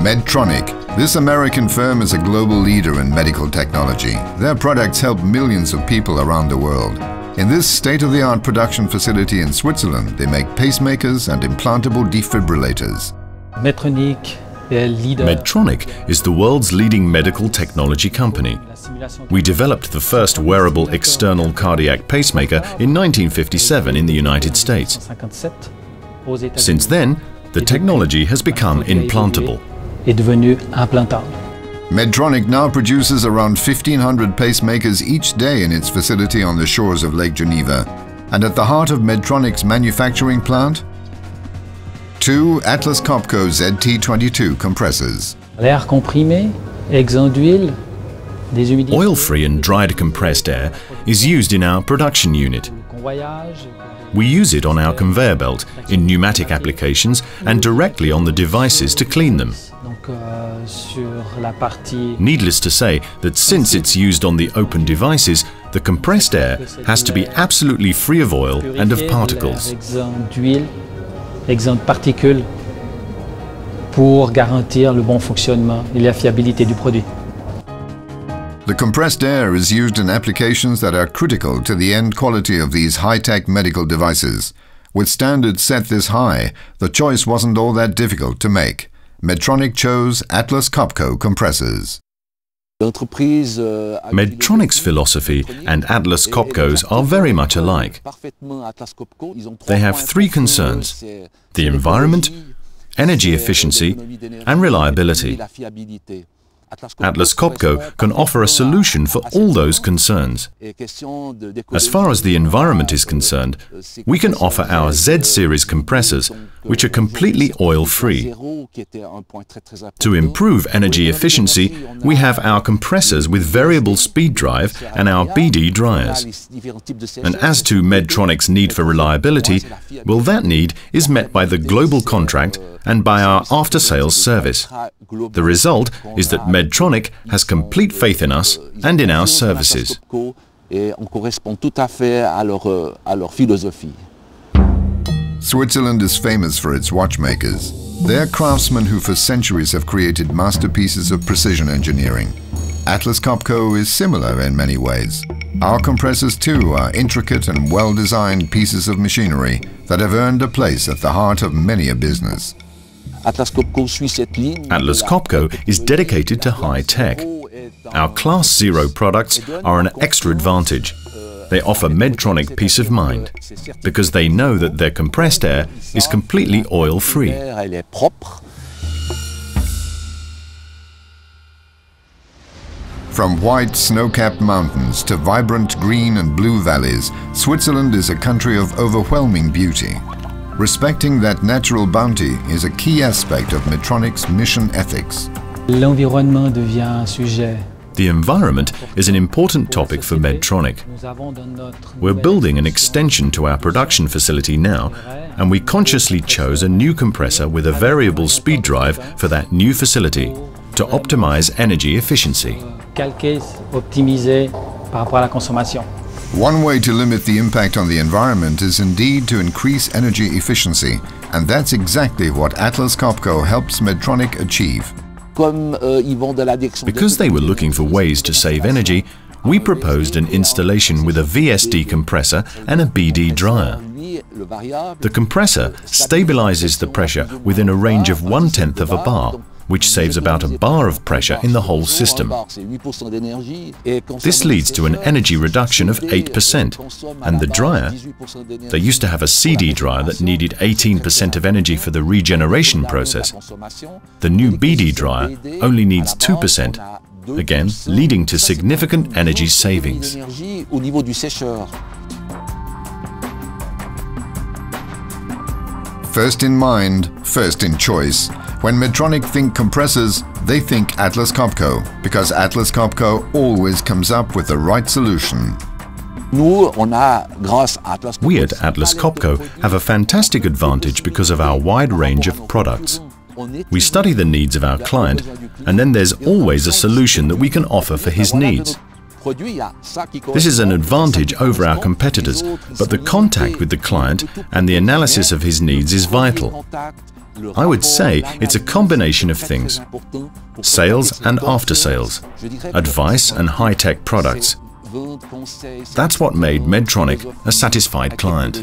Medtronic. This American firm is a global leader in medical technology. Their products help millions of people around the world. In this state-of-the-art production facility in Switzerland, they make pacemakers and implantable defibrillators. Medtronic Medtronic is the world's leading medical technology company. We developed the first wearable external cardiac pacemaker in 1957 in the United States. Since then, the technology has become implantable. Medtronic now produces around 1,500 pacemakers each day in its facility on the shores of Lake Geneva. And at the heart of Medtronic's manufacturing plant, two Atlas Copco ZT22 compressors. L'air comprimé, exhaust d'huile, Oil-free and dried compressed air is used in our production unit. We use it on our conveyor belt, in pneumatic applications and directly on the devices to clean them. Needless to say that since it's used on the open devices, the compressed air has to be absolutely free of oil and of particles. particules pour garantir le bon fonctionnement et la fiabilité du produit. The compressed air is used in applications that are critical to the end quality of these high-tech medical devices. With standards set this high, the choice wasn't all that difficult to make. Medtronic chose Atlas Copco compressors. Medtronic's philosophy and Atlas Copco's are very much alike. They have three concerns, the environment, energy efficiency and reliability. Atlas Copco can offer a solution for all those concerns. As far as the environment is concerned, we can offer our Z-series compressors, which are completely oil-free. To improve energy efficiency, we have our compressors with variable speed drive and our BD dryers. And as to Medtronic's need for reliability, well that need is met by the global contract and by our after-sales service. The result is that Medtronic has complete faith in us and in our services. Switzerland is famous for its watchmakers. They are craftsmen who for centuries have created masterpieces of precision engineering. Atlas Copco is similar in many ways. Our compressors too are intricate and well-designed pieces of machinery that have earned a place at the heart of many a business. Atlas Copco is dedicated to high tech. Our Class Zero products are an extra advantage. They offer Medtronic peace of mind because they know that their compressed air is completely oil-free. From white snow-capped mountains to vibrant green and blue valleys, Switzerland is a country of overwhelming beauty. Respecting that natural bounty is a key aspect of Medtronic's mission ethics. L'environnement devient un sujet the environment is an important topic for Medtronic. We're building an extension to our production facility now, and we consciously chose a new compressor with a variable speed drive for that new facility to optimize energy efficiency. One way to limit the impact on the environment is indeed to increase energy efficiency, and that's exactly what Atlas Copco helps Medtronic achieve. Because they were looking for ways to save energy, we proposed an installation with a VSD compressor and a BD dryer. The compressor stabilizes the pressure within a range of one-tenth of a bar, which saves about a bar of pressure in the whole system. This leads to an energy reduction of 8%, and the dryer, they used to have a CD dryer that needed 18% of energy for the regeneration process. The new BD dryer only needs 2%, again leading to significant energy savings. First in mind, first in choice. When Medtronic think compressors, they think Atlas Copco, because Atlas Copco always comes up with the right solution. We at Atlas Copco have a fantastic advantage because of our wide range of products. We study the needs of our client, and then there's always a solution that we can offer for his needs. This is an advantage over our competitors, but the contact with the client and the analysis of his needs is vital. I would say it's a combination of things sales and after sales, advice and high tech products. That's what made Medtronic a satisfied client.